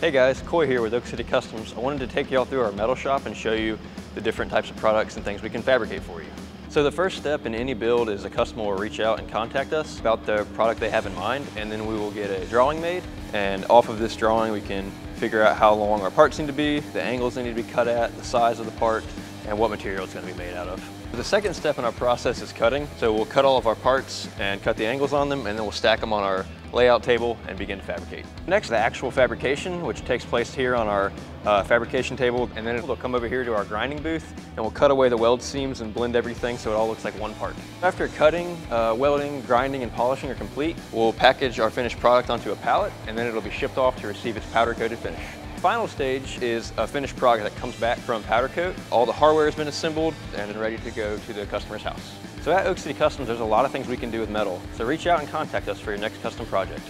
Hey guys, Coy here with Oak City Customs. I wanted to take y'all through our metal shop and show you the different types of products and things we can fabricate for you. So the first step in any build is a customer will reach out and contact us about the product they have in mind and then we will get a drawing made and off of this drawing we can figure out how long our parts need to be, the angles they need to be cut at, the size of the part, and what material it's going to be made out of. The second step in our process is cutting. So we'll cut all of our parts and cut the angles on them and then we'll stack them on our layout table and begin to fabricate. Next, the actual fabrication, which takes place here on our uh, fabrication table, and then it'll come over here to our grinding booth, and we'll cut away the weld seams and blend everything so it all looks like one part. After cutting, uh, welding, grinding, and polishing are complete, we'll package our finished product onto a pallet, and then it'll be shipped off to receive its powder-coated finish. Final stage is a finished product that comes back from powder coat. All the hardware has been assembled and ready to go to the customer's house. So at Oak City Customs, there's a lot of things we can do with metal. So reach out and contact us for your next custom project.